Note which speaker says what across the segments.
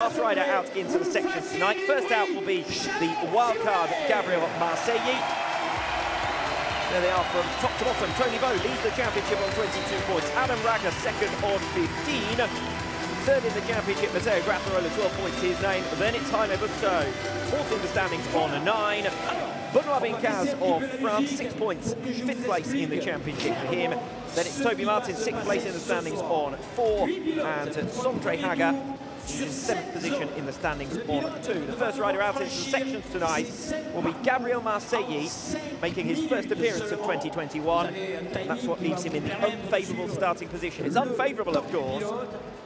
Speaker 1: Last rider out into the sections tonight. First out will be the wildcard Gabriel Marcelli. There they are from top to bottom. Toni Bou leads the championship on 22 points. Adam Raga second on 15. Third in the championship, Matteo Grattarola, 12 points to his name. Then it's Jaime Busto, fourth in the standings on nine. Benoit Bincaz of France, six points, fifth place in the championship for him. Then it's Toby Martin, sixth place in the standings on four. And Sondre Haga, in seventh position in the standings on two. The first rider out into the sections tonight will be Gabriel Marcelli, making his first appearance of 2021. And that's what leaves him in the unfavourable starting position. It's unfavourable, of course,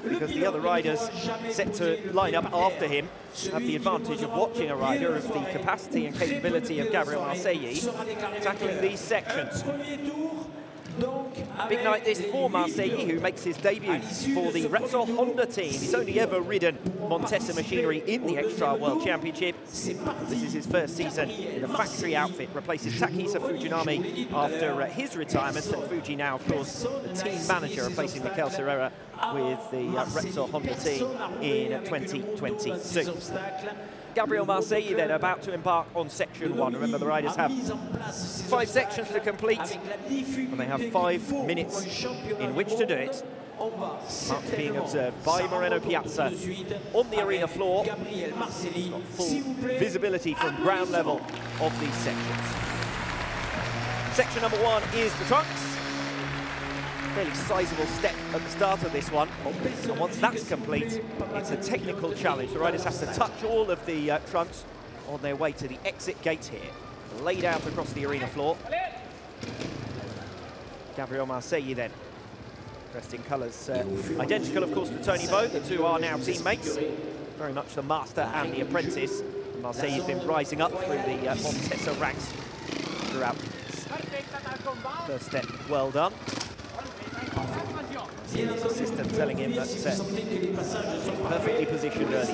Speaker 1: because the other riders set to line up after him have the advantage of watching a rider of the capacity and capability of Gabriel Marcelli tackling these sections. Big night this for Marcelli, who makes his debut for the Repsol Honda team. He's only ever ridden Montesa machinery in the X-Trial World Championship. This is his first season in the factory outfit, replaces Takahisa Fujinami after uh, his retirement. And Fuji now, of course, the team manager, replacing Miquel Cirera with the uh, Repsol Honda team in 2022. Gabriel Marcelli then about to embark on section one. Remember the riders have five sections to complete and they have five minutes in which to do it. Marks being observed by Moreno Piazza on the arena floor. Full visibility from ground level of these sections. Section number one is the trunks fairly sizable step at the start of this one. And once that's complete, it's a technical challenge. The riders have to touch all of the uh, trunks on their way to the exit gate here, laid out across the arena floor. Gabriel Marcelli then, dressed in colours uh, identical, of course, to Toni Bou. The two are now teammates, very much the master and the apprentice. And Marcelli's been rising up through the uh, Montesa ranks throughout. First step, well done his assistant telling him that uh, perfectly positioned early.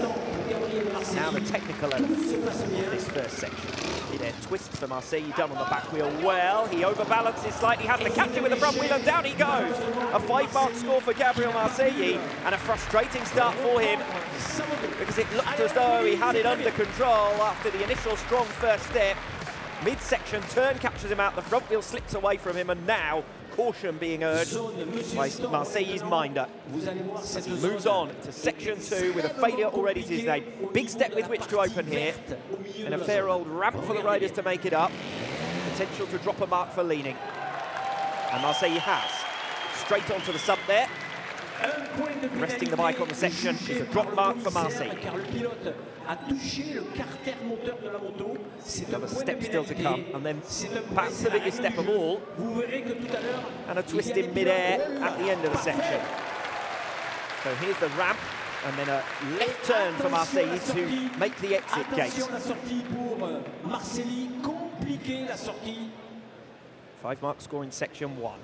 Speaker 1: Now the technical element of this first section. There, twist for Marcelli, done on the back wheel well. He overbalances slightly, has to catch it with the front wheel, and down he goes. A five-mark score for Gabriel Marcelli, and a frustrating start for him because it looked as though he had it under control after the initial strong first step. Mid-section turn captures him out, the front wheel slips away from him, and now caution being urged by Marcelli's minder. He moves on to section two with a failure already to his name. Big step with which to open here, and a fair old ramp for the riders to make it up. Potential to drop a mark for leaning. And Marcelli has. Straight onto the sump there. Resting the bike on the section is a drop mark for Marcelli. Another step still to come, and then perhaps the biggest step of all, and a twist in mid-air at the end of the section. So here's the ramp, and then a left turn for Marcelli to make the exit gate. Five mark score in section one.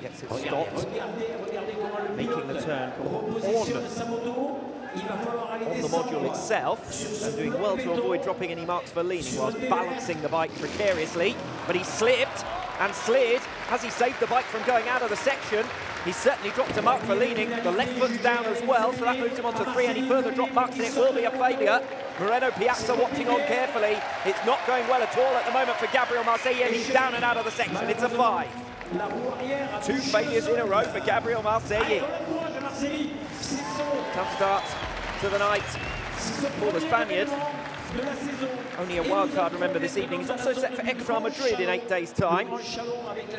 Speaker 1: gets it stopped, making the turn on, on the module itself and doing well to avoid dropping any marks for leaning whilst balancing the bike precariously. But he slipped and slid as he saved the bike from going out of the section. He certainly dropped a mark for leaning. The left foot's down as well, so that moves him on to three. Any further drop marks and it will be a failure. Moreno Piazza watching on carefully. It's not going well at all at the moment for Gabriel Marcelli, he's down and out of the section. It's a five. Two failures in a row for Gabriel Marcelli. Tough start to the night for the Spaniard. Only a wild card, remember, this evening. He's also set for X-Trial Madrid in eight days' time.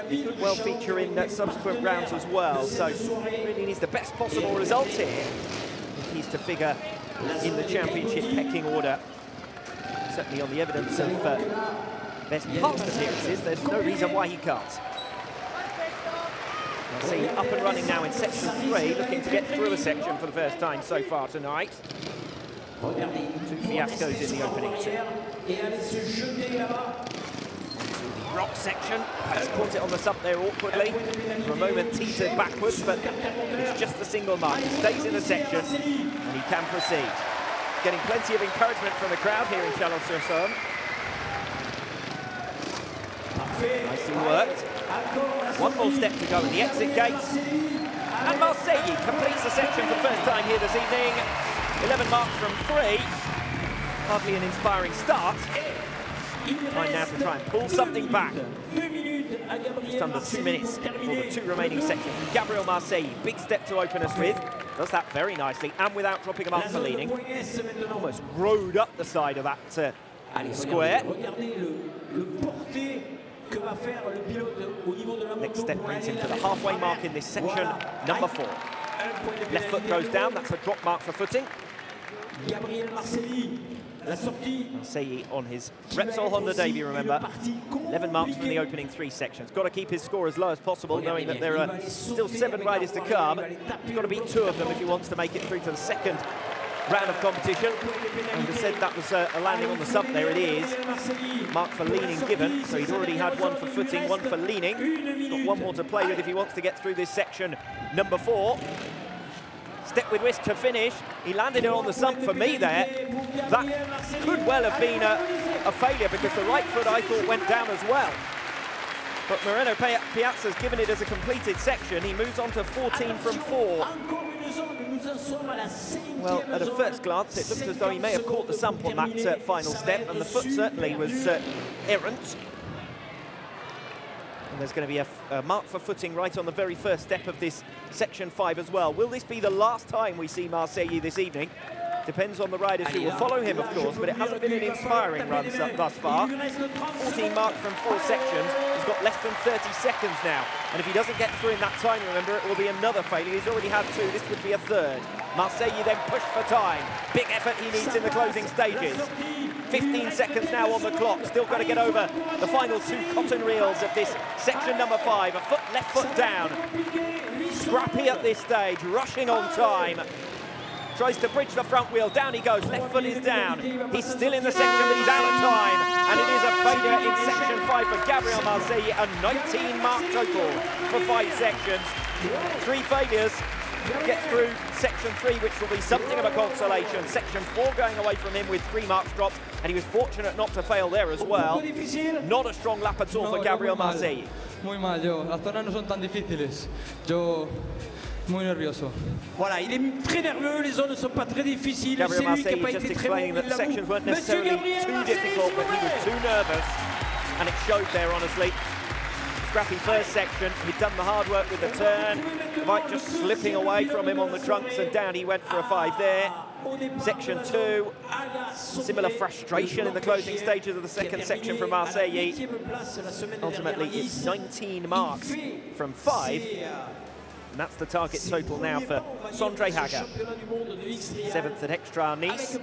Speaker 1: He could well feature in uh, subsequent rounds as well. So really needs the best possible result here if he's to figure in the championship pecking order. Certainly on the evidence of uh, best past appearances, there's no reason why he can't. See, up and running now in section three, looking to get through a section for the first time so far tonight. Two fiascos in the opening two. The Rock section, has caught it on the sump there awkwardly. For a moment teetered backwards, but it's just the single mark. He stays in the section, and he can proceed. Getting plenty of encouragement from the crowd here in Chalon-sur-Saône. Nicely worked. One more step to go in the exit gates. And Marcelli completes the section for the first time here this evening. 11 marks from three. Hardly an inspiring start. Time now to try and pull something back. Just under two minutes for the two remaining sections. Gabriel Marcelli, big step to open us with. Does that very nicely and without dropping him up for leaning. Almost rode up the side of that uh, square. Next step brings him to the halfway mark in this section, number four. Left foot goes down, that's a drop mark for footing. Gabriel Marcelli Marseille on his Repsol Honda debut, remember. 11 marks from the opening three sections. Got to keep his score as low as possible, knowing that there are still seven riders to come. He's got to beat two of them if he wants to make it through to the second round of competition. And I said that was uh, a landing on the sump. There it is. Mark for leaning given. So he's already had one for footing, one for leaning. Got one more to play with if he wants to get through this section. Number four. Step with risk to finish. He landed it on the sump for me there. That could well have been a, a failure because the right foot, I thought, went down as well. But Moreno Piazza's given it as a completed section. He moves on to 14 from 4. Well, at a first glance, it looks as though he may have caught the sump on that uh, final step, and the foot certainly was uh, errant. And there's going to be a, a, mark for footing right on the very first step of this section five as well. Will this be the last time we see Marcelli this evening? Depends on the riders who will follow him, of course, but it hasn't been an inspiring run thus far. 14 marks from four sections. He's got less than 30 seconds now. And if he doesn't get through in that time, remember, it will be another failure. He's already had two. This would be a third. Marcelli then pushed for time. Big effort he needs in the closing stages. 15 seconds now on the clock. Still got to get over the final two cotton reels of this section number five. A foot left foot down. Scrappy at this stage, rushing on time. Tries to bridge the front wheel. Down he goes. Left foot is down. He's still in the section, but he's out of time. And it is a failure in section five for Gabriel Marcelli. A 19 mark total for five sections. Three failures get through section three, which will be something of a consolation. Section four going away from him with three marks dropped, and he was fortunate not to fail there as well. Not a strong lap at all for Gabriel Marcelli.
Speaker 2: Muy mal, yo. Las zonas no son tan difíciles. Yo muy nervioso.
Speaker 3: Voilà, il est très nerveux, les zones ne sont pas très difficiles.
Speaker 1: Gabriel Marcelli just explaining that sections weren't necessarily too difficult, but he was too nervous, and it showed there, honestly scrappy first section. He'd done the hard work with the turn. Mike just slipping away from him on the trunks and down he went for a five there. Section two, similar frustration in the closing stages of the second section from Marcelli. Ultimately, it's 19 marks from five. And that's the target total now for Sondre Haga. Seventh at X-Trial Nice.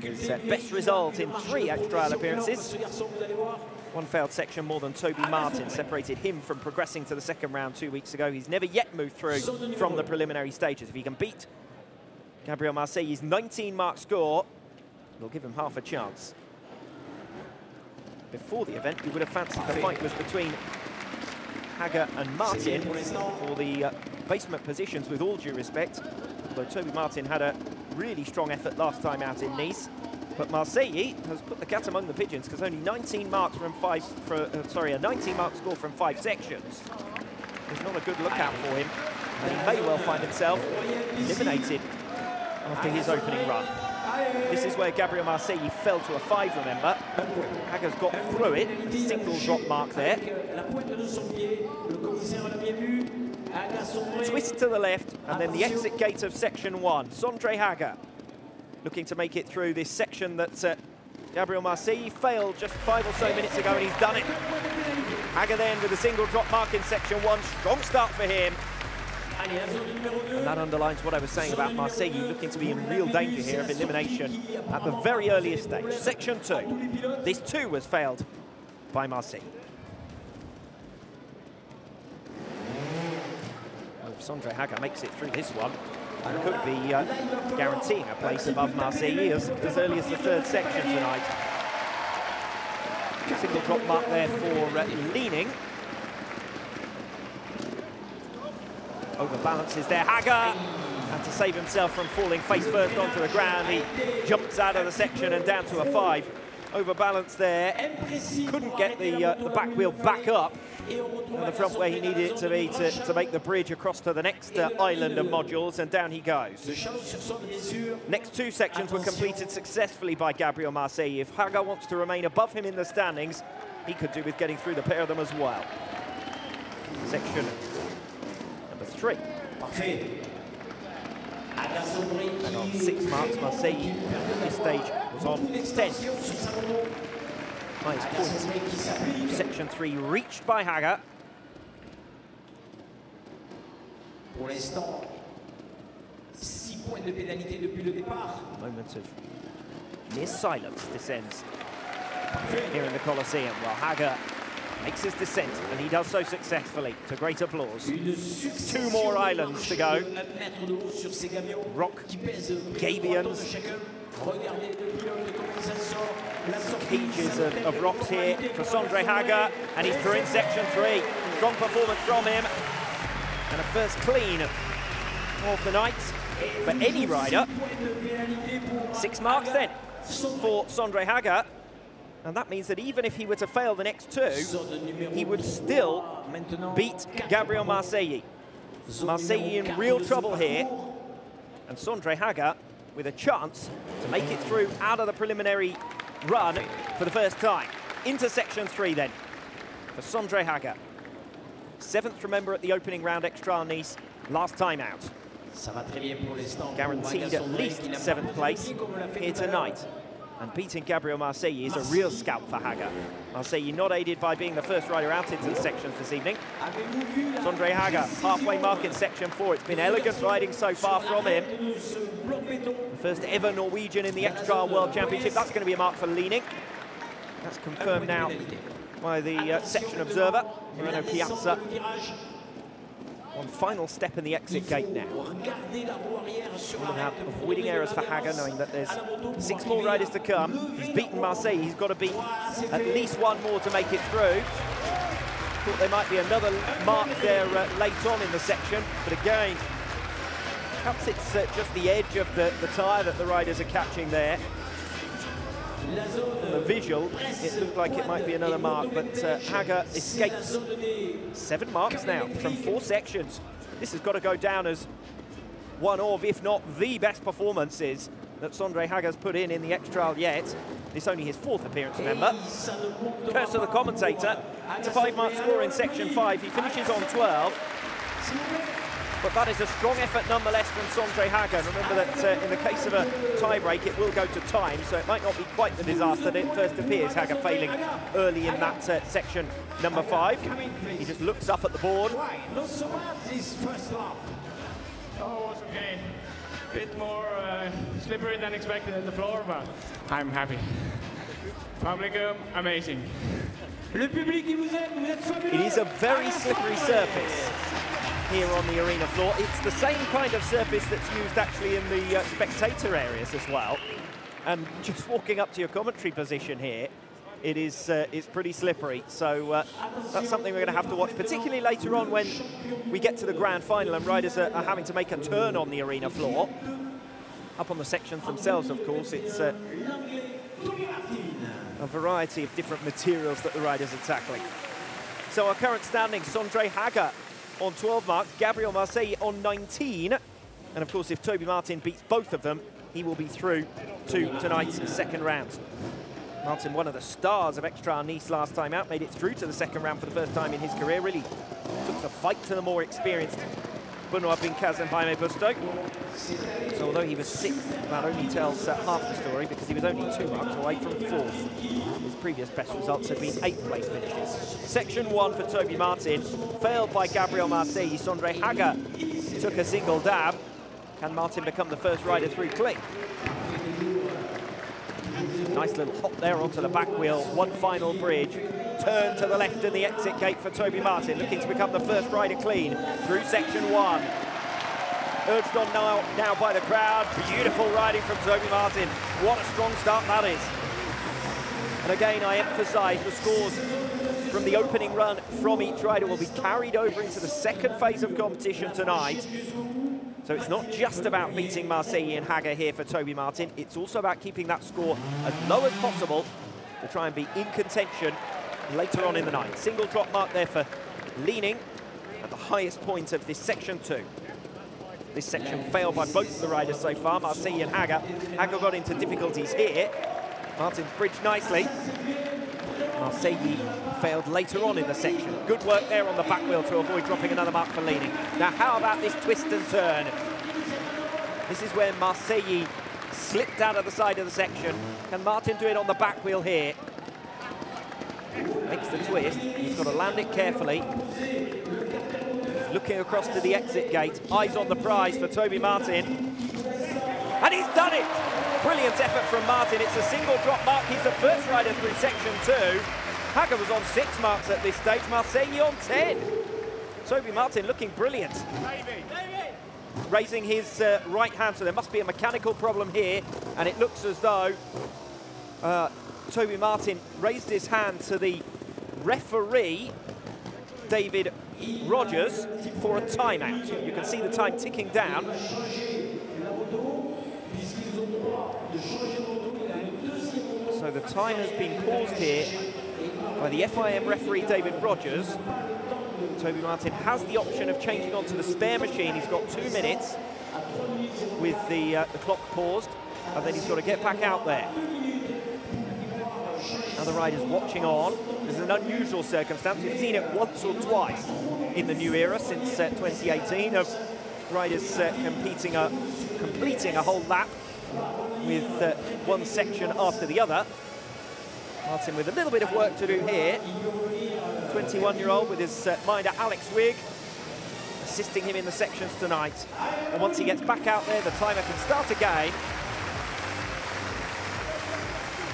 Speaker 1: His uh, best result in three X-Trial appearances. One failed section more than Toby Martin separated him from progressing to the second round two weeks ago. He's never yet moved through from the preliminary stages. If he can beat Gabriel Marcelli's 19-mark score, it'll give him half a chance. Before the event, you would have fancied the fight was between Haga and Martin for the uh, basement positions, with all due respect. Although Toby Martin had a really strong effort last time out in Nice. But Marcelli has put the cat among the pigeons because only 19 marks from five, for, uh, sorry, a 19 mark score from five sections. is not a good lookout for him. And he may well find himself eliminated after his opening run. This is where Gabriel Marcelli fell to a five, remember. Haga's got through it, single drop mark there. Twist to the left, and then the exit gate of section one. Sondre Haga looking to make it through this section that uh, Gabriel Marcelli failed just five or so minutes ago, and he's done it. Haga then with a single drop mark in section one. Strong start for him. And that underlines what I was saying about Marcelli looking to be in real danger here of elimination at the very earliest stage. Section two. This too was failed by Marcelli. Sondre Haga makes it through this one and could be uh, guaranteeing a place above Marcelli as, as early as the third section tonight. Single drop mark there for uh, leaning. Overbalances there, Haga. And to save himself from falling face first onto the ground, he jumps out of the section and down to a five. Overbalanced there. Couldn't get the, uh, the back wheel back up and the front where he needed it to be to, to make the bridge across to the next uh, island of modules, and down he goes. Next two sections were completed successfully by Gabriel Marcelli. If Haga wants to remain above him in the standings, he could do with getting through the pair of them as well. Section number three. And on six marks, Marcelli at this stage was on 10. Highest point. Section three reached by Haga.
Speaker 3: Pour l'instant, 6 points de pénalité depuis le départ.
Speaker 1: Moment of near silence descends here in the Colosseum while Haga makes his descent and he does so successfully to great applause. Two more islands to go. Rock Gabions. Cages of, of rocks here for Sondre Haga and he's through in section three. Strong performance from him and a first clean of the night for any rider. Six marks then for Sondre Haga. And that means that even if he were to fail the next two, he would still beat Gabriel Marcelli. Marcelli in real trouble here. And Sondre Haga with a chance to make it through out of the preliminary run for the first time. Into section three then for Sondre Haga. Seventh, remember, at the opening round X-Trial Nice, last time out. Guaranteed at least seventh place here tonight. And beating Gabriel Marcelli is a real scalp for Haga. Marcelli not aided by being the first rider out into the sections this evening. Sondre Haga, halfway mark in section four. It's been elegant riding so far from him. The first ever Norwegian in the X-Trial World Championship. That's going to be a mark for leaning. That's confirmed now by the uh, section observer, Moreno Piazza. One final step in the exit gate now. Avoiding errors for Haga, knowing that there's six more riders to come. He's beaten Marcelli. He's got to beat at least one more to make it through. Thought there might be another mark there uh, late on in the section, but again, perhaps it's uh, just the edge of the, the tyre that the riders are catching there. From the visual, it looked like it might be another mark, but uh, Haga escapes. Seven marks now from four sections. This has got to go down as one of, if not the best performances that Sondre Haga's put in in the X-Trial yet. It's only his fourth appearance, remember. Curse of the commentator. It's a five-mark score in section five. He finishes on 12. But that is a strong effort nonetheless from Sondre Haga. Remember that uh, in the case of a tie-break, it will go to time, so it might not be quite the disaster that it first appears. Haga failing early in that uh, section number five. He just looks up at the board.
Speaker 3: Not so much this first lap.
Speaker 4: Oh, it was okay. Bit more uh, slippery than expected at the floor, but I'm happy. Publicum, amazing.
Speaker 3: Le public, il vous aime, vous êtes fabuleux.
Speaker 1: It is a very slippery surface here on the arena floor. It's the same kind of surface that's used actually in the uh, spectator areas as well. And just walking up to your commentary position here, it is uh, it's pretty slippery. So uh, that's something we're going to have to watch, particularly later on when we get to the grand final and riders are, are having to make a turn on the arena floor. Up on the sections themselves, of course, it's uh, a variety of different materials that the riders are tackling. So our current standing, Sondre Haga on 12 marks, Gabriel Marcelli on 19. And of course, if Toby Martin beats both of them, he will be through to tonight's second round. Martin, one of the stars of X-Trial Nice last time out, made it through to the second round for the first time in his career, really took the fight to the more experienced Benoit Bincaz and Jaime Busto. So although he was sixth, that only tells uh, half the story because he was only two marks away from fourth. His previous best results had been eighth place finishes. Section one for Toby Martin, failed by Gabriel Marcelli. Sondre Haga took a single dab. Can Martin become the first rider through clean? Nice little hop there onto the back wheel. One final bridge. Turn to the left in the exit gate for Toby Martin, looking to become the first rider clean through section one. Urged on now, now by the crowd. Beautiful riding from Toby Martin. What a strong start that is. And again, I emphasise the scores from the opening run from each rider will be carried over into the second phase of competition tonight. So it's not just about beating Marcelli and Haga here for Toby Martin, it's also about keeping that score as low as possible to try and be in contention later on in the night. Single drop mark there for leaning at the highest point of this section two. This section failed by both of the riders so far, Marcelli and Haga. Haga got into difficulties here. Martin's bridged nicely. Marcelli failed later on in the section. Good work there on the back wheel to avoid dropping another mark for leaning. Now, how about this twist and turn? This is where Marcelli slipped out of the side of the section. Can Martin do it on the back wheel here? Makes the twist. He's got to land it carefully. Looking across to the exit gate. Eyes on the prize for Toby Martin. And he's done it! Brilliant effort from Martin. It's a single drop mark. He's the first rider through section two. Haga was on six marks at this stage. Marcelli on 10. Toby Martin looking brilliant. Raising his uh, right hand, so there must be a mechanical problem here. And it looks as though uh, Toby Martin raised his hand to the referee, David Rogers, for a timeout. You can see the time ticking down. So the time has been paused here by the FIM referee David Rogers. Toby Martin has the option of changing onto the spare machine. He's got two minutes with the, uh, the clock paused, and then he's got to get back out there. Other riders watching on. This is an unusual circumstance. We've seen it once or twice in the new era since uh, 2018 of riders uh, competing a, completing a whole lap with uh, one section after the other. Martin with a little bit of work to do here. 21-year-old with his uh, minder Alex Wig assisting him in the sections tonight. And once he gets back out there, the timer can start again.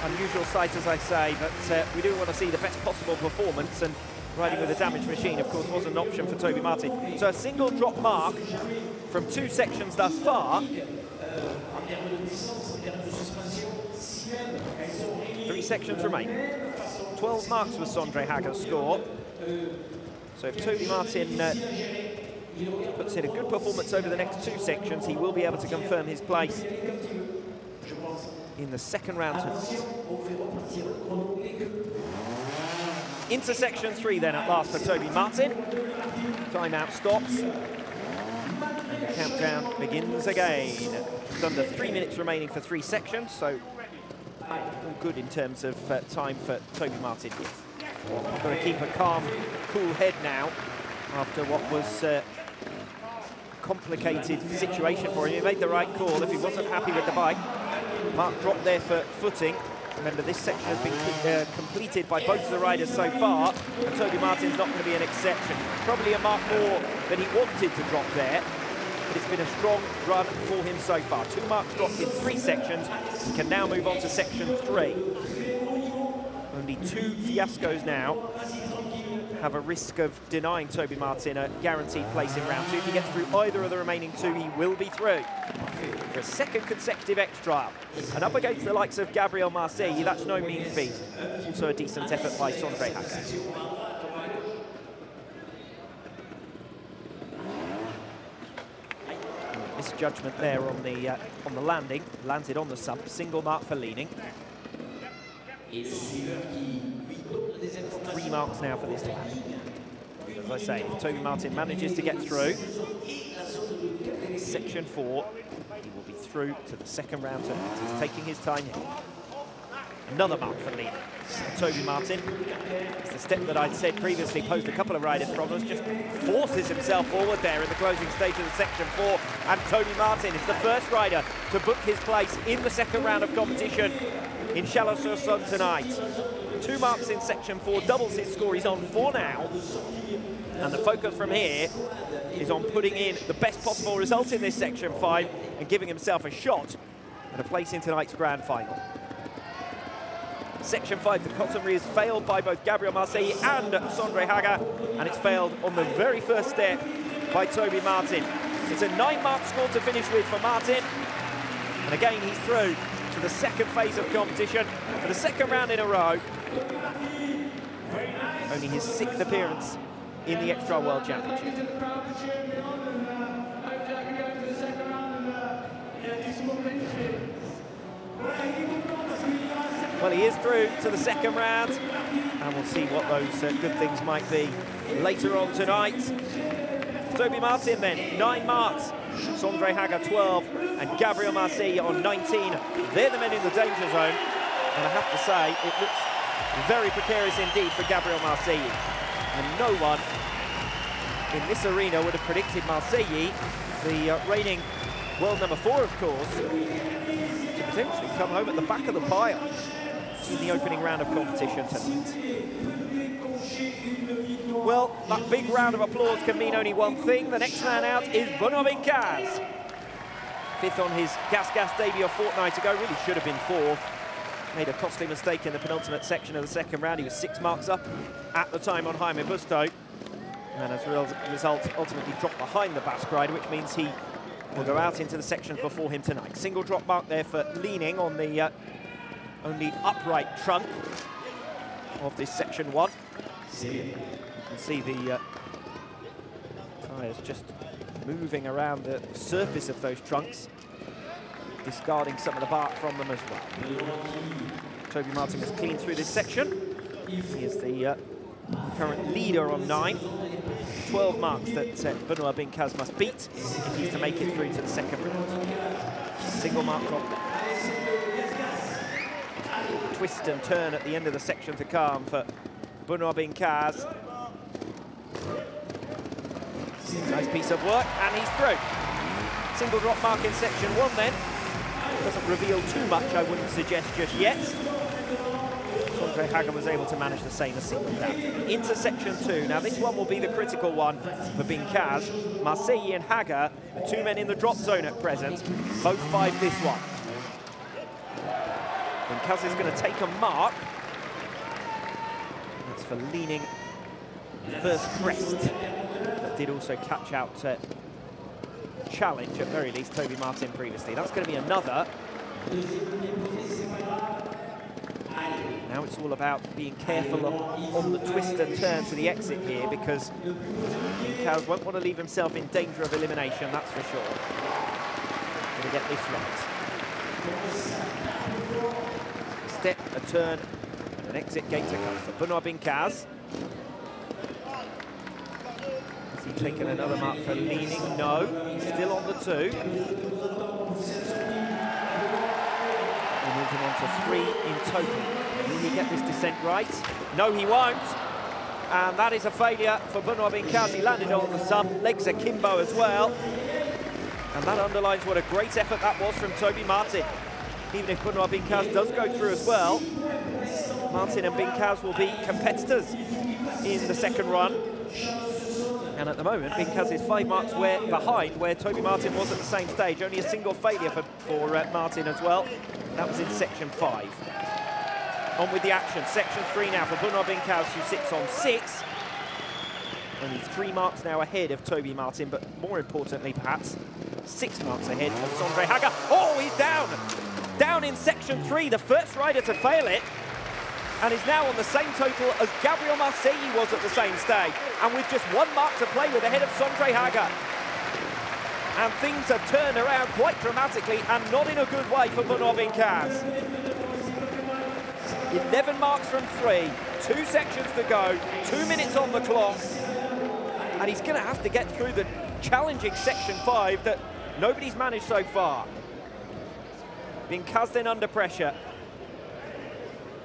Speaker 1: Unusual sight, as I say, but uh, we do want to see the best possible performance. And riding with a damaged machine, of course, was an option for Toby Martin. So a single drop mark from two sections thus far. Three sections remain. 12 marks was Sondre Haga's score. So if Toby Martin uh, puts in a good performance over the next two sections, he will be able to confirm his place in the second round. Into section three then at last for Toby Martin. Timeout stops. And the countdown begins again. Just under three minutes remaining for three sections, so all good in terms of uh, time for Toby Martin. Got to keep a calm, cool head now after what was uh, a complicated situation for him. He made the right call. If he wasn't happy with the bike, Mark dropped there for footing. Remember, this section has been uh, completed by both of the riders so far, and Toby Martin's not going to be an exception. Probably a mark more than he wanted to drop there, but it's been a strong run for him so far. Two marks dropped in three sections. He can now move on to section three. Only two fiascos now have a risk of denying Toby Martin a guaranteed place in round two. If he gets through either of the remaining two, he will be through for a second consecutive X-Trial. And up against the likes of Gabriel Marcelli, that's no mean feat. Also a decent effort by Sondre Haga. Misjudgment there on the uh, on the landing. Lands it on the sump. Single mark for leaning. Three marks now for this lap. As I say, if Toby Martin manages to get through, section four, through to the second round. He's taking his time. Another mark for Lee. Toby Martin, it's the step that I'd said previously posed a couple of riders problems, just forces himself forward there in the closing stage of the section four. And Toby Martin is the first rider to book his place in the second round of competition in Chalon-sur-Saône tonight. Two marks in section four, doubles his score. He's on four now. And the focus from here is on putting in the best possible result in this section five and giving himself a shot at a place in tonight's grand final. Section 5, the Cotonnerie is failed by both Gabriel Marcelli and Sondre Haga, and it's failed on the very first step by Toby Martin. It's a nine-mark score to finish with for Martin, and again he's through to the second phase of competition for the second round in a row. Only his sixth appearance in the X-Trial World Championship. Well, he is through to the second round, and we'll see what those uh, good things might be later on tonight. Toby Martin then, nine marks. Sondre Haga 12 and Gabriel Marcelli on 19. They're the men in the danger zone. And I have to say, it looks very precarious indeed for Gabriel Marcelli. And no one in this arena would have predicted Marcelli, the uh, reigning world number four, of course, to potentially come home at the back of the pile in the opening round of competition tonight. Well, that big round of applause can mean only one thing. The next man out is Benoit Bincaz. Fifth on his Gas Gas debut a fortnight ago, really should have been fourth. Made a costly mistake in the penultimate section of the second round. He was six marks up at the time on Jaime Busto. And as a result, ultimately dropped behind the Basque rider, which means he will go out into the sections before him tonight. Single drop mark there for leaning on the uh, only upright trunk of this section one. You can see the uh, tyres just moving around the surface of those trunks, discarding some of the bark from them as well. Toby Martin is clean through this section. He is the uh, current leader on nine. 12 marks that uh, Benoit Bincaz must beat if he's to make it through to the second round. Single mark drop Twist and turn at the end of the section to come for Benoit Bincaz. Nice piece of work, and he's through. Single drop mark in section one then. Doesn't reveal too much, I wouldn't suggest just yet. Sondre Haga was able to manage the same as single down. Into section two. Now this one will be the critical one for Bincaz. Marcelli and Haga, the two men in the drop zone at present, both five this one. Bincaz is going to take a mark. That's for leaning first crest. That did also catch out uh, challenge, at very least, Toby Martin previously. That's going to be another. Now it's all about being careful on, on the twist and turn to the exit here because Bincaz won't want to leave himself in danger of elimination, that's for sure. Going to get this right. A Step, a turn, and an exit gate to come for Benoit Bincaz. Has he taken another mark for leaning? No, still on the two. We'll move him on to three in total. Will he get this descent right? No, he won't. And that is a failure for Benoit Bincaz. He landed on the sump, legs akimbo as well. And that underlines what a great effort that was from Toby Martin. Even if Benoit Bincaz does go through as well, Martin and Bincaz will be competitors in the second run. And at the moment, Bincaz is five marks where, behind where Toby Martin was at the same stage. Only a single failure for, for uh, Martin as well. That was in section five. On with the action. Section three now for Benoit Bincaz, who sits on six. Only three marks now ahead of Toby Martin, but more importantly, perhaps, six marks ahead of Sondre Haga. Oh, he's down! Down in section three, the first rider to fail it, and is now on the same total as Gabriel Marcelli was at the same stage, and with just one mark to play with ahead of Sondre Haga. And things have turned around quite dramatically, and not in a good way for Benoit Bincaz. 11 marks from three, two sections to go, two minutes on the clock. And he's going to have to get through the challenging section five that nobody's managed so far. Bincaz then under pressure.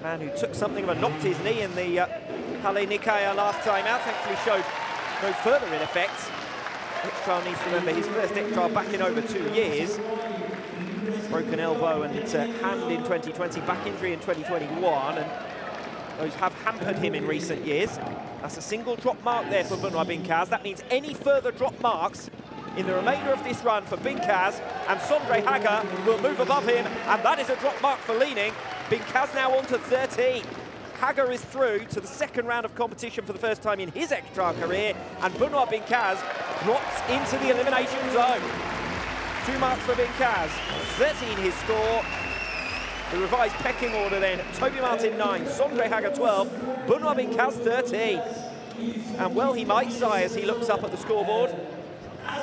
Speaker 1: Man who took something of a knock to his knee in the uh, Halle Nicaea last time out, thankfully showed no further ill effects. X-Trial needs to remember his first X-Trial back in over two years broken elbow and uh, hand in 2020, back injury in 2021, and those have hampered him in recent years. That's a single drop mark there for Benoit Bincaz. That means any further drop marks in the remainder of this run for Bincaz, and Sondre Haga will move above him, and that is a drop mark for leaning. Bincaz now on to 13. Haga is through to the second round of competition for the first time in his X-Trial career, and Benoit Bincaz drops into the elimination zone. Two marks for Bincaz, 13 his score. The revised pecking order then, Toby Martin 9, Sondre Haga 12, Benoit Bincaz 13. And well he might sigh as he looks up at the scoreboard.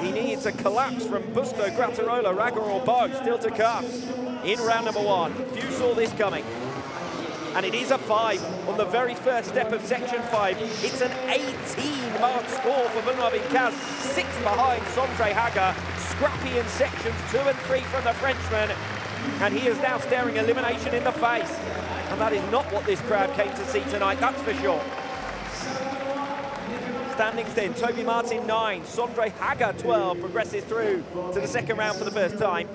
Speaker 1: He needs a collapse from Busto, Grattarola, Raga or Bou, still to come in round number one. Few saw this coming. and it is a five on the very first step of section five. It's an 18 mark score for Benoit Bincaz, six behind Sondre Haga, scrappy in sections two and three from the Frenchman, and he is now staring elimination in the face. And that is not what this crowd came to see tonight, that's for sure. Standings then, Toby Martin 9, Sondre Haga 12, progresses through to the second round for the first time.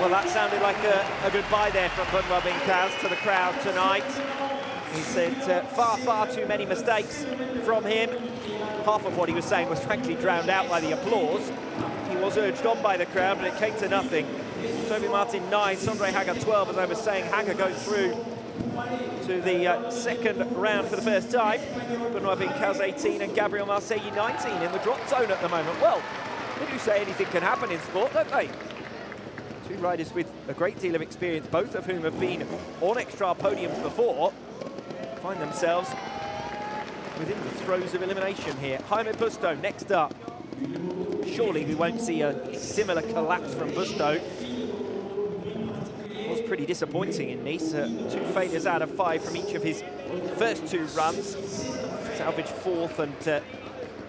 Speaker 1: Well, that sounded like a, a goodbye there from Benoit Bincaz to the crowd tonight. He said uh, far, far too many mistakes from him. Half of what he was saying was frankly drowned out by the applause. He was urged on by the crowd, but it came to nothing. Toby Martin 9, Sondre Haga 12, as I was saying. Haga goes through to the uh, second round for the first time. Benoit Bincaz 18 and Gabriel Marcelli 19 in the drop zone at the moment. Well, they do say anything can happen in sport, don't they? Two riders with a great deal of experience, both of whom have been on X-Trial podiums before, find themselves within the throes of elimination here. Jaime Busto next up. Surely we won't see a similar collapse from Busto. It was pretty disappointing in Nice. Uh, two failures out of five from each of his first two runs. Salvaged fourth and uh,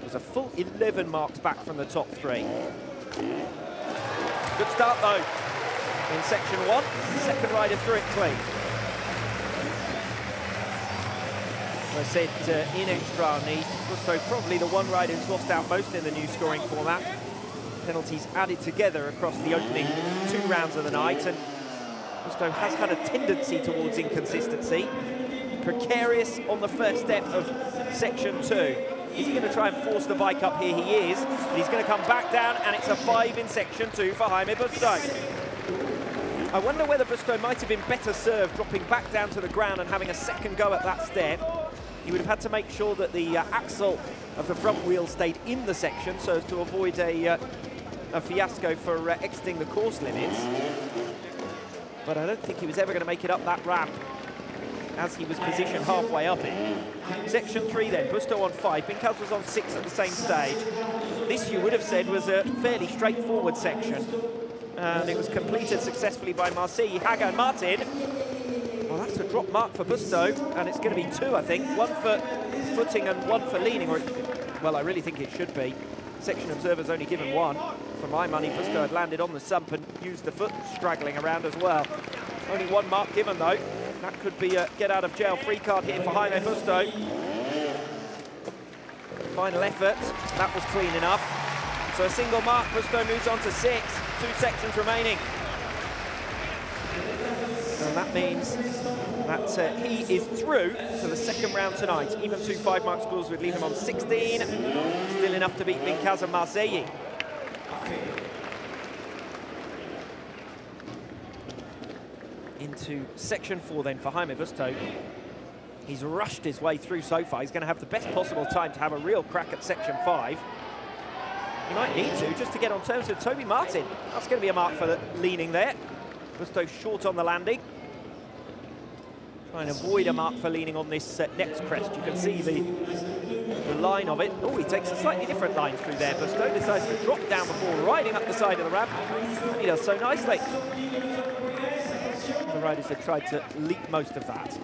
Speaker 1: was a full 11 marks back from the top three. Good start though in section one. Second rider through it clean. I said uh, in so probably the one rider who's lost out most in the new scoring format. Penalties added together across the opening two rounds of the night, and Busto has had a tendency towards inconsistency. Precarious on the first step of section two. Is he going to try and force the bike up here? He is, but he's going to come back down, and it's a five in section two for Jaime Busto. I wonder whether Busto might have been better served dropping back down to the ground and having a second go at that step. He would have had to make sure that the uh, axle of the front wheel stayed in the section so as to avoid a, uh, a fiasco for uh, exiting the course limits. But I don't think he was ever going to make it up that ramp as he was positioned halfway up it. Section three then, Busto on five, Bincaz was on six at the same stage. This you would have said was a fairly straightforward section and it was completed successfully by Marcelli, Haga and Martin. Well, that's a drop mark for Busto, and it's going to be two, I think. One for footing and one for leaning, or well, I really think it should be. Section observer's only given one. For my money, Busto had landed on the sump and used the foot straggling around as well. Only one mark given, though. That could be a get-out-of-jail-free card here for Jaime Busto. Final effort, that was clean enough. So a single mark, Busto moves on to six two sections remaining. And that means that uh, he is through to the second round tonight. Even two five-mark scores would leave him on 16. Still enough to beat Bincaz and Marcelli. Into section four then for Jaime Busto. He's rushed his way through so far. He's going to have the best possible time to have a real crack at section five. He might need to, just to get on terms with Toby Martin. That's going to be a mark for the leaning there. Busto short on the landing. Trying to avoid a mark for leaning on this uh, next crest. You can see the, the line of it. Oh, he takes a slightly different line through there. Busto decides to drop down before riding up the side of the ramp. He does so nicely. The riders have tried to leap most of that.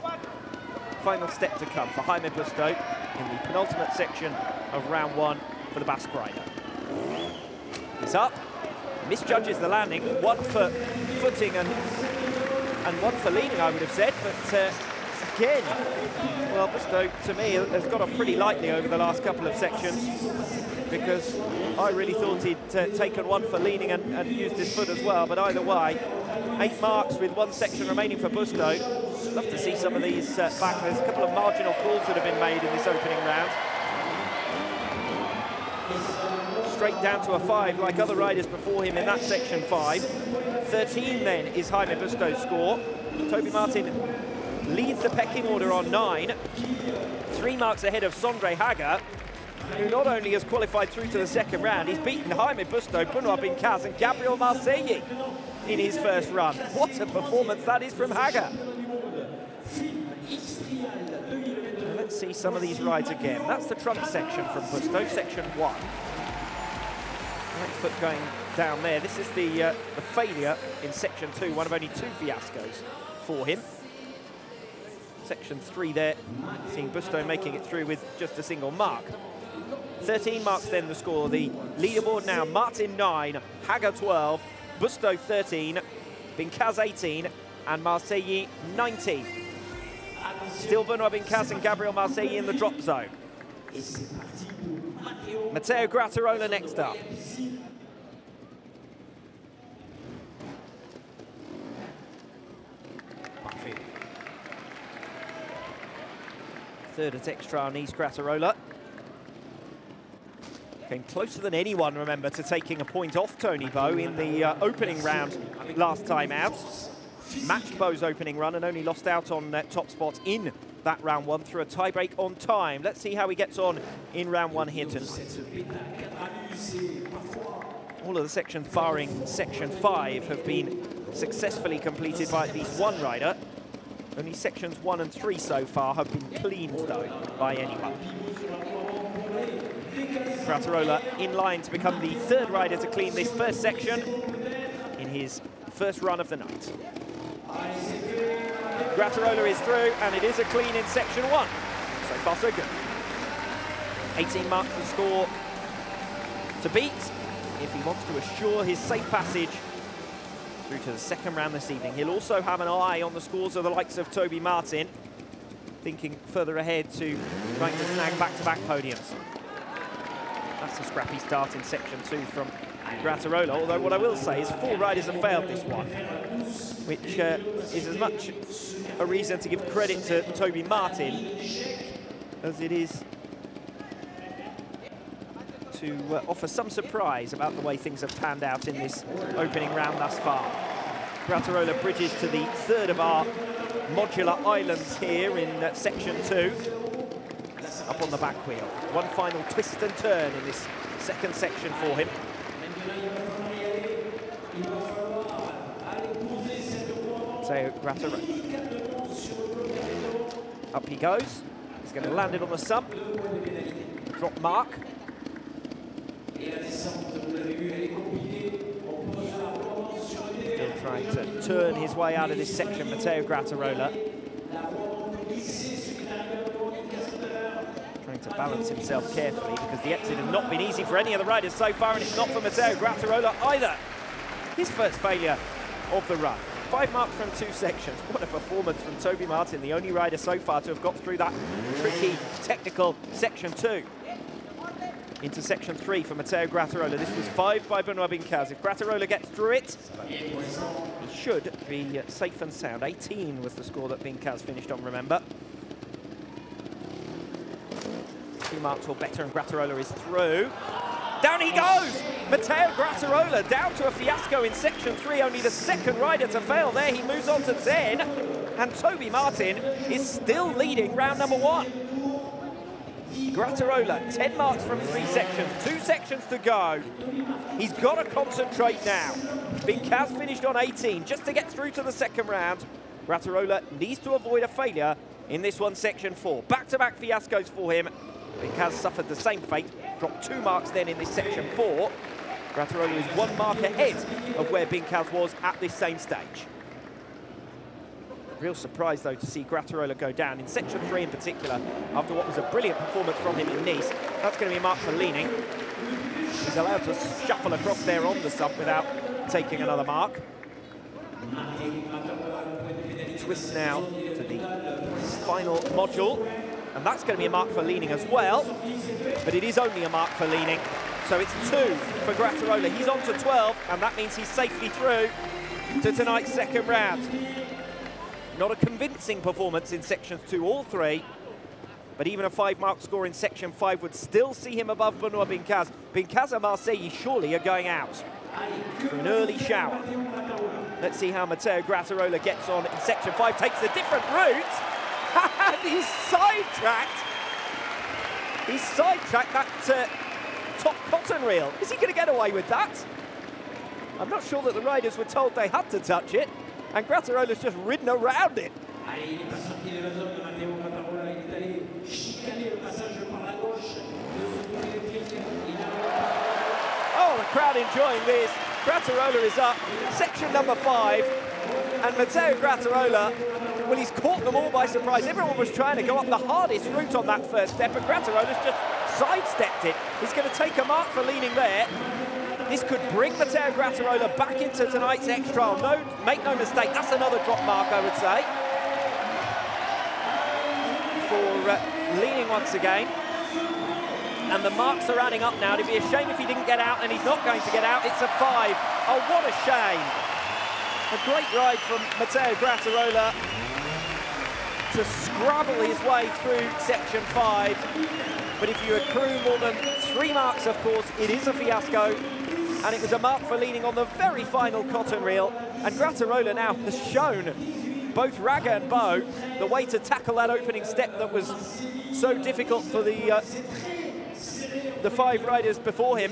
Speaker 1: Final step to come for Jaime Busto in the penultimate section of round one for the Basque rider. Up, misjudges the landing, one for footing and and one for leaning, I would have said, but uh, again, well, Busto, to me, has got off pretty lightly over the last couple of sections because I really thought he'd uh, taken one for leaning and, and, used his foot as well, but either way, eight marks with one section remaining for Busto. Love to see some of these uh, back. There's a couple of marginal calls that have been made in this opening round straight down to a five like other riders before him in that section five. 13 then is Jaime Busto's score. Toby Martin leads the pecking order on nine. Three marks ahead of Sondre Haga, who not only has qualified through to the second round, he's beaten Jaime Busto, Benoit Bincaz and Gabriel Marcelli in his first run. What a performance that is from Haga. Let's see some of these rides again. That's the trunk section from Busto, section one. Right foot going down there. This is the, uh, the failure in section two, one of only two fiascos for him. Section three there, seeing Busto making it through with just a single mark. 13 marks then the score. The leaderboard now, Martin 9, Haga 12, Busto 13, Bincaz 18, and Marcelli 19. Still Benoit Bincaz and Gabriel Marcelli in the drop zone. Matteo Grattarola next up. Third at X-Trial Nice Grattarola. Came closer than anyone, remember, to taking a point off Toni Bou in the uh, opening round last time out. Matched Bou's opening run and only lost out on uh, top spot in that round one through a tiebreak on time. Let's see how he gets on in round one here tonight. All of the sections barring section five have been successfully completed by at least one rider. Only sections one and three so far have been cleaned, though, by anyone. Grattarola in line to become the third rider to clean this first section in his first run of the night. Grattarola is through, and it is a clean in section one. So far, so good. 18 marks the score to beat if he wants to assure his safe passage through to the second round this evening. He'll also have an eye on the scores of the likes of Toby Martin, thinking further ahead to trying to snag back-to-back -back podiums. That's a scrappy start in section two from Grattarola, although what I will say is four riders have failed this one, which uh, is as much a reason to give credit to Toby Martin as it is to uh, offer some surprise about the way things have panned out in this opening round thus far. Grattarola bridges to the third of our modular islands here in uh, section two, up on the back wheel. One final twist and turn in this second section for him. Grattarola. Up he goes. He's going to land it on the sump. Drop mark. Still trying to turn his way out of this section, Matteo Grattarola. Trying to balance himself carefully because the exit has not been easy for any of the riders so far, and it's not for Matteo Grattarola either. His first failure of the run. Five marks from two sections. What a performance from Toby Martin, the only rider so far to have got through that tricky, technical section two into section three for Matteo Grattarola. This was five by Benoit Bincaz. If Grattarola gets through it, he should be safe and sound. 18 was the score that Bincaz finished on, remember. Two marks or better, and Grattarola is through. Down he goes! Matteo Grattarola down to a fiasco in section three, only the second rider to fail there. He moves on to 10, and Toby Martin is still leading round number one. Grattarola, 10 marks from three sections, two sections to go. He's got to concentrate now. Bincaz finished on 18 just to get through to the second round. Grattarola needs to avoid a failure in this one, section four. Back-to-back -back fiascos for him. Bincaz suffered the same fate, dropped two marks then in this section four. Grattarola is one mark ahead of where Bincaz was at this same stage. Real surprise, though, to see Grattarola go down, in section three in particular, after what was a brilliant performance from him in Nice. That's going to be a mark for leaning. He's allowed to shuffle across there on the sub without taking another mark. Twist now to the final module, and that's going to be a mark for leaning as well, but it is only a mark for leaning, so it's two for Grattarola. He's on to 12, and that means he's safely through to tonight's second round. Not a convincing performance in sections two or three, but even a five-mark score in section five would still see him above Benoit Bincaz. Bincaz and Marcelli surely are going out for an early shower. Let's see how Matteo Grattarola gets on in section five, takes a different route, and he's sidetracked. He's sidetracked that uh, top cotton reel. Is he going to get away with that? I'm not sure that the riders were told they had to touch it and Grattarola's just ridden around it. Oh, the crowd enjoying this. Grattarola is up, section number five, and Matteo Grattarola, well, he's caught them all by surprise. Everyone was trying to go up the hardest route on that first step, and Grattarola's just sidestepped it. He's going to take a mark for leaning there. This could bring Matteo Grattarola back into tonight's X-Trial. No, make no mistake, that's another drop mark, I would say. For uh, leaning once again. And the marks are adding up now. It'd be a shame if he didn't get out, and he's not going to get out. It's a five. Oh, what a shame. A great ride from Matteo Grattarola to scrabble his way through section five. But if you accrue more than three marks, of course, it is a fiasco. And it was a mark for leaning on the very final cotton reel. And Grattarola now has shown both Raga and Bou the way to tackle that opening step that was so difficult for the uh, the five riders before him.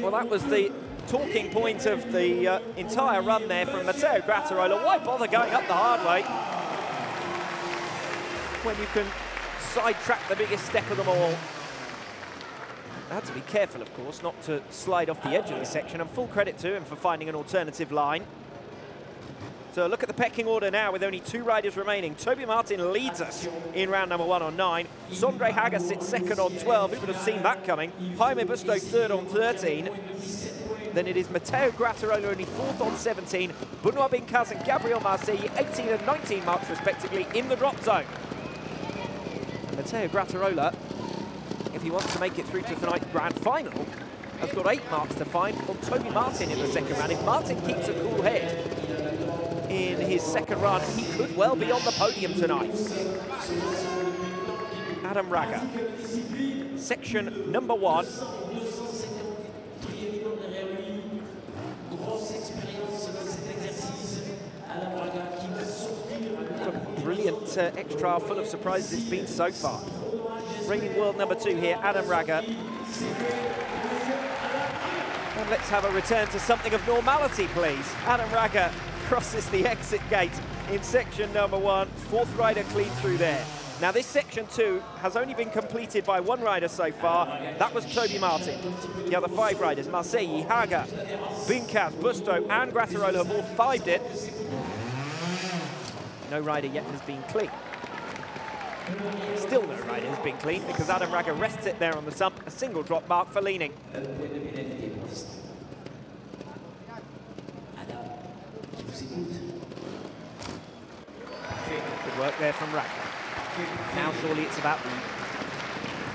Speaker 1: Well, that was the talking point of the uh, entire run there from Matteo Grattarola. Why bother going up the hard way when you can sidetrack the biggest step of them all? I had to be careful, of course, not to slide off the edge of the section, and full credit to him for finding an alternative line. So look at the pecking order now with only two riders remaining. Toby Martin leads us in round number one on nine. Sondre Haga sits second on 12. Who would have seen that coming? Jaime Busto third on 13. Then it is Matteo Grattarola only fourth on 17. Benoit Bincaz and Gabriel Marcelli 18 and 19 marks respectively in the drop zone. Matteo Grattarola, if he wants to make it through to tonight's grand final, has got eight marks to find on Toby Martin in the second round. If Martin keeps a cool head, in his second run. He could well be on the podium tonight. Adam Raga, section number one. Brilliant uh, X-Trial full of surprises it's been so far. Reigning world number two here, Adam Raga. And let's have a return to something of normality, please. Adam Raga crosses the exit gate in section number one. Fourth rider clean through there. Now this section two has only been completed by one rider so far. That was Toby Martin. The other five riders, Marcelli, Haga, Bincaz, Busto and Grattarola have all fived it. No rider yet has been clean. Still no rider has been clean because Adam Raga rests it there on the sump. A single drop mark for leaning. Good work there from Raga. Now surely it's about the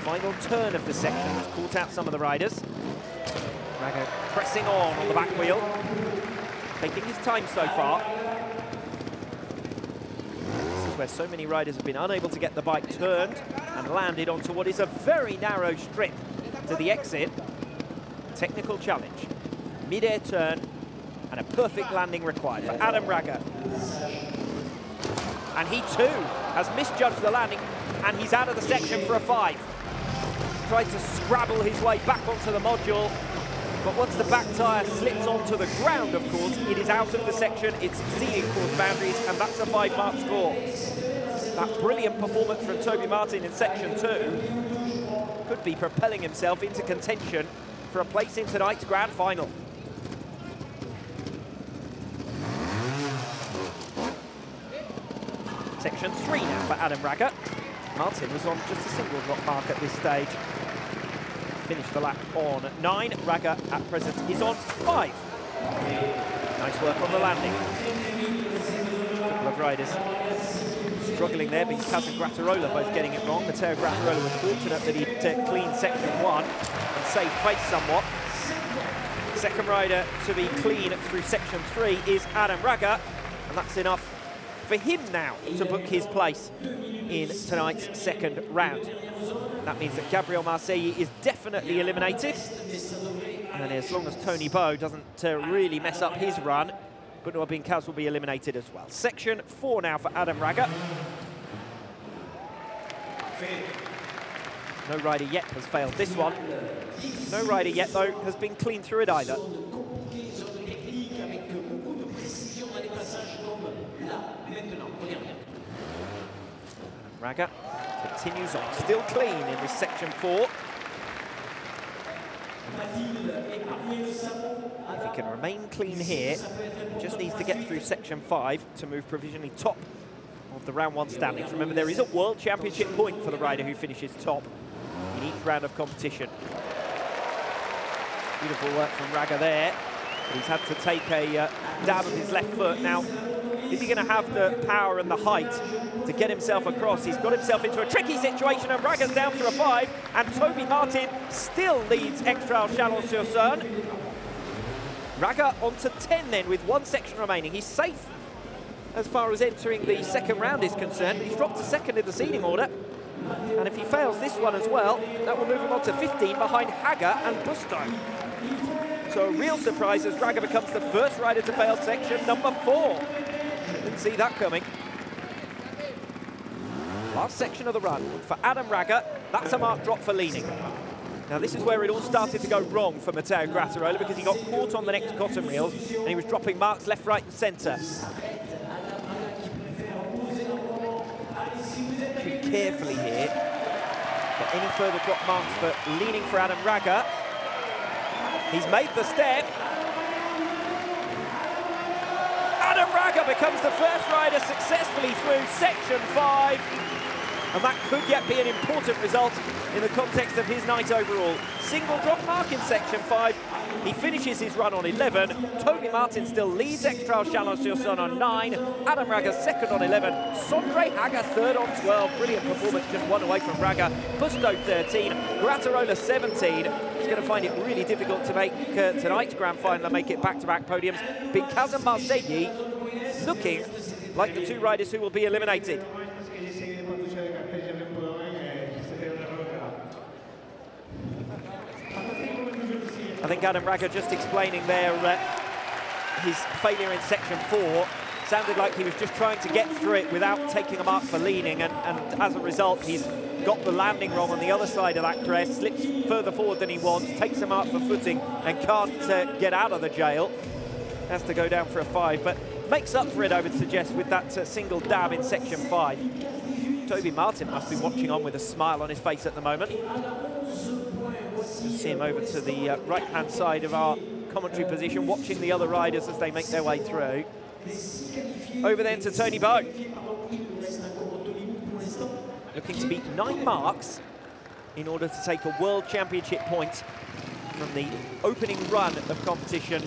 Speaker 1: final turn of the section. Has caught out some of the riders. Raga pressing on on the back wheel. Taking his time so far. Where so many riders have been unable to get the bike turned and landed onto what is a very narrow strip to the exit. Technical challenge. Mid-air turn and a perfect landing required for Adam Raga. And he too has misjudged the landing and he's out of the section for a five. Tried to scrabble his way back onto the module, but once the back tyre slips onto the ground, of course, it is out of the section, it's exceeding course boundaries, and that's a five-mark score. That brilliant performance from Toby Martin in section two could be propelling himself into contention for a place in tonight's grand final. Section three now for Adam Raga. Martin was on just a single drop mark at this stage. Finished the lap on nine. Raga at present is on five. Nice work on the landing. A Couple of riders struggling there, but Kaz and both getting it wrong. Matteo Grattarola was fortunate that he'd uh, cleaned section one and saved face somewhat. Second rider to be clean through section three is Adam Raga, and that's enough for him now to book his place in tonight's second round. That means that Gabriel Marcelli is definitely eliminated. And as long as Toni Bou doesn't uh, really mess up his run, Benoit Bincaz will be eliminated as well. Section four now for Adam Raga. No rider yet has failed this one. No rider yet, though, has been clean through it either. Raga continues on, still clean in this section four. If he can remain clean here, he just needs to get through section five to move provisionally top of the round one standings. Remember, there is a World Championship point for the rider who finishes top in each round of competition. Beautiful work from Raga there. But he's had to take a uh, dab of his left foot. Now, is he going to have the power and the height to get himself across? He's got himself into a tricky situation, and Raga's down for a five, and Toby Martin still leads X-Trial Chalon-sur-Saône. Raga onto 10 then, with one section remaining. He's safe as far as entering the second round is concerned. He's dropped to second in the seeding order. And if he fails this one as well, that will move him on to 15 behind Haga and Busto. So a real surprise as Raga becomes the first rider to fail section number four. Didn't see that coming. Last section of the run for Adam Raga. That's a mark drop for leaning. Now this is where it all started to go wrong for Matteo Grattarola because he got caught on the next cotton reels and he was dropping marks left, right and centre. Carefully here. But any further drop marks for leaning for Adam Raga. He's made the step. Adam Raga becomes the first rider successfully through section five. And that could yet be an important result in the context of his night overall. Single drop mark in section five. He finishes his run on 11. Toby Martin still leads X-Trial Chalon-sur-Saône on 9. Adam Raga second on 11. Sondre Haga third on 12. Brilliant performance, just one away from Raga. Busto 13. Grattarola 17. He's going to find it really difficult to make uh, tonight's grand final and make it back-to-back -back podiums. Bincaz and Marcelli looking like the two riders who will be eliminated. I think Adam Raga just explaining there uh, his failure in section four sounded like he was just trying to get through it without taking a mark for leaning and, and as a result he's got the landing wrong on the other side of that crest, slips further forward than he wants, takes a mark for footing and can't uh, get out of the jail. Has to go down for a five, but makes up for it, I would suggest, with that uh, single dab in section five. Toby Martin must be watching on with a smile on his face at the moment. See him over to the uh, right-hand side of our commentary position, watching the other riders as they make their way through. Over then to Toni Bou. Looking to beat nine marks in order to take a World Championship point from the opening run of competition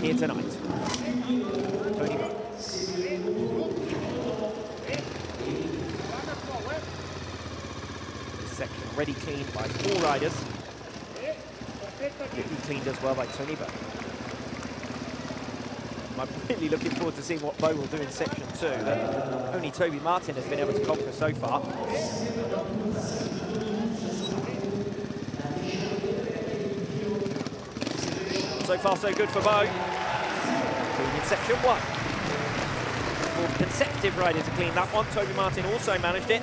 Speaker 1: here tonight. Toni Bou. This section already cleaned by four riders. Quickly cleaned as well by Toni Bou. I'm really looking forward to seeing what Bou will do in section two only Toby Martin has been able to conquer so far. So far so good for Bou. Clean in section one. Fourth consecutive rider to clean that one. Toby Martin also managed it.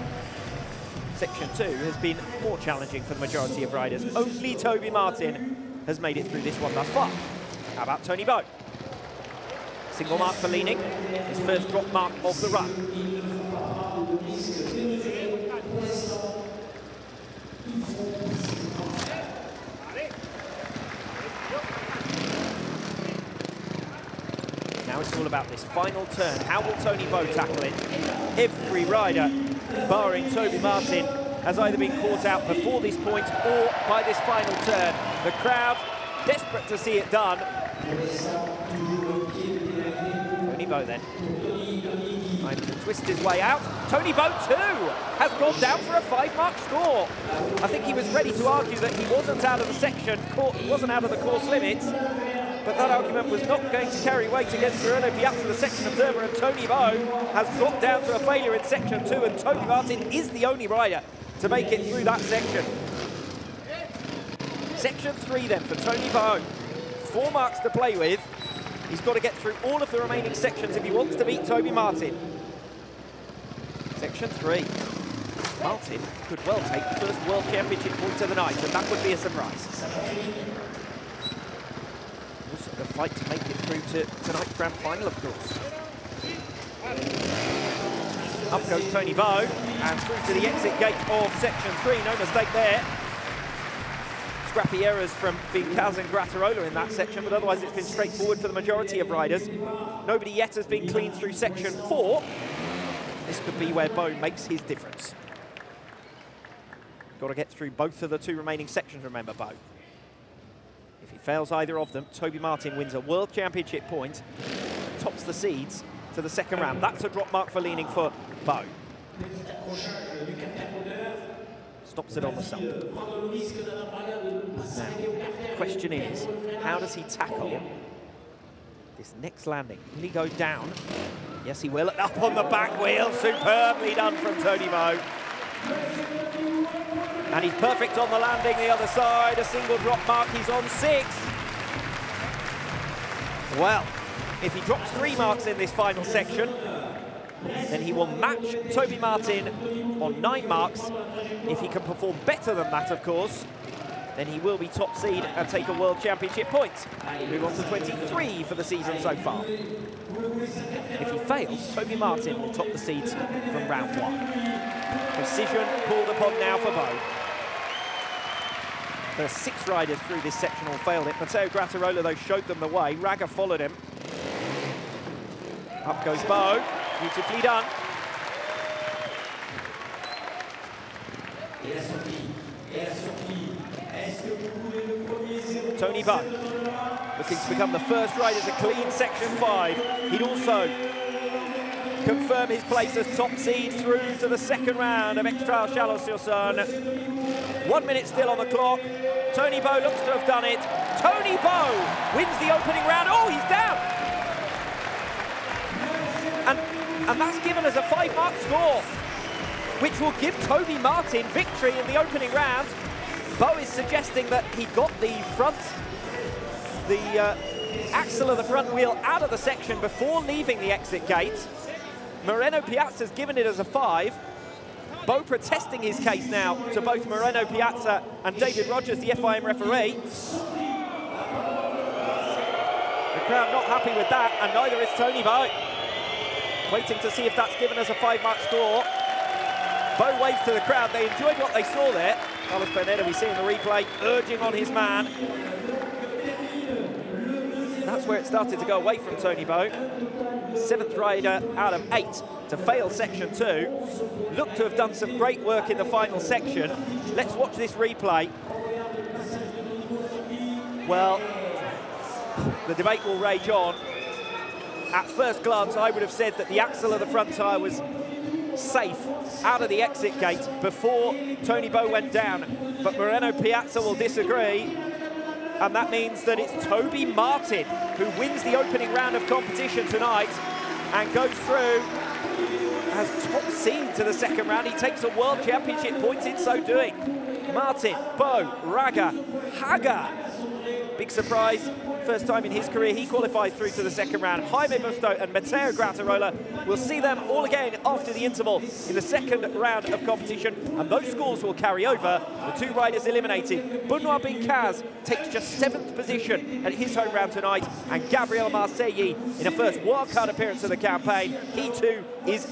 Speaker 1: Section two has been more challenging for the majority of riders. Only Toby Martin has made it through this one thus far. How about Toni Bou? Single mark for leaning, his first drop mark of the run. Now it's all about this final turn. How will Toni Bou tackle it? Every rider, barring Toby Martin, has either been caught out before this point or by this final turn. The crowd desperate to see it done. Toni Bou then. Trying to twist his way out. Toni Bou too has gone down for a five-mark score. I think he was ready to argue that he wasn't out of the section, wasn't out of the course limits, but that argument was not going to carry weight against Cirilo Piazza, the section observer, and Toni Bou has dropped down to a failure in section two, and Toby Martin is the only rider to make it through that section. Section three then for Toni Bou. Four marks to play with. He's got to get through all of the remaining sections if he wants to beat Toby Martin. Section three. Martin could well take the first World Championship point of the night, and that would be a surprise. Fight to make it through to tonight's grand final, of course. Up goes Toni Bou, and through to the exit gate of section three. No mistake there. Scrappy errors from Kaz and Grattarola in that section, but otherwise it's been straightforward for the majority of riders. Nobody yet has been clean through section four. This could be where Bou makes his difference. Got to get through both of the two remaining sections, remember, Bou. Fails either of them, Toby Martin wins a World Championship point, tops the seeds to the second round. That's a drop mark for leaning for Bou. Stops it on the sump. Now, question is, how does he tackle this next landing? Will he go down? Yes, he will. Up on the back wheel. Superbly done from Toni Bou. And he's perfect on the landing the other side. A single drop mark. He's on six. Well, if he drops three marks in this final section, then he will match Toby Martin on nine marks. If he can perform better than that, of course, then he will be top seed and take a World Championship point. Move on to 23 for the season so far. If he fails, Toby Martin will top the seeds from round one. Precision called upon now for Bou. The six riders through this section all failed it. Matteo Grattarola, though, showed them the way. Raga followed him. Up goes Bou. Beautifully done. Toni Bou looking to become the first rider to clean section five. He'd also confirm his place as top seed through to the second round of X-Trial Chalon-sur-Saône. One minute still on the clock. Toni Bou looks to have done it. Toni Bou wins the opening round. Oh, he's down. And, and that's given us a five-mark score, which will give Toby Martin victory in the opening round. Bou is suggesting that he got the front, the uh, axle of the front wheel out of the section before leaving the exit gate. Moreno Piazza's given it as a five. Bou protesting his case now to both Moreno Piazza and David Rogers, the FIM referee. The crowd not happy with that, and neither is Toni Bou. Waiting to see if that's given us a five-mark score. Bou waves to the crowd. They enjoyed what they saw there. Carlos Berneda, we see in the replay, urging on his man. That's where it started to go away from Toni Bou. Seventh rider out of eight to fail section two. Looked to have done some great work in the final section. Let's watch this replay. Well, the debate will rage on. At first glance, I would have said that the axle of the front tyre was safe out of the exit gate before Toni Bou went down. But Moreno Piazza will disagree. And that means that it's Toby Martin who wins the opening round of competition tonight and goes through as top seed to the second round. He takes a World Championship point in so doing. Martin, Bou, Raga, Haga. Big surprise. First time in his career he qualifies through to the second round. Jaime Busto and Matteo Grattarola. We'll see them all again after the interval in the second round of competition. And those scores will carry over. The two riders eliminated. Benoit Bincaz takes just seventh position at his home round tonight. And Gabriel Marcelli in a first wildcard appearance of the campaign. He too is